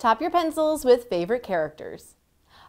Top your pencils with favorite characters.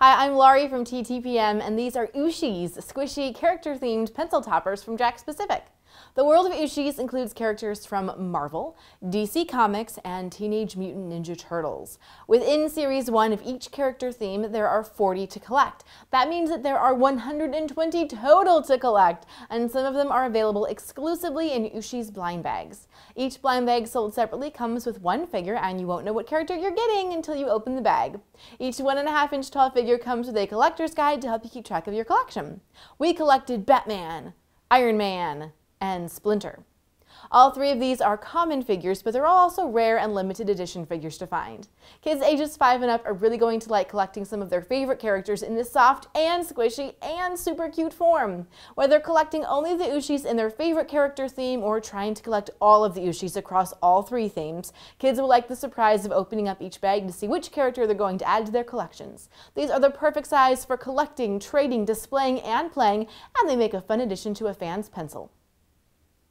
Hi, I'm Laurie from TTPM, and these are Ooshies, squishy, character-themed pencil toppers from Jakks Pacific. The world of Ooshies includes characters from Marvel, DC Comics, and Teenage Mutant Ninja Turtles. Within Series 1 of each character theme, there are 40 to collect. That means that there are 120 total to collect, and some of them are available exclusively in Ooshies blind bags. Each blind bag sold separately comes with one figure, and you won't know what character you're getting until you open the bag. Each one and a half inch tall figure comes with a collector's guide to help you keep track of your collection. We collected Batman, Iron Man, and Splinter. All three of these are common figures, but they're also rare and limited edition figures to find. Kids ages 5 and up are really going to like collecting some of their favorite characters in this soft and squishy and super cute form. Whether collecting only the Ooshies in their favorite character theme or trying to collect all of the Ooshies across all three themes, kids will like the surprise of opening up each bag to see which character they're going to add to their collections. These are the perfect size for collecting, trading, displaying, and playing, and they make a fun addition to a fan's pencil.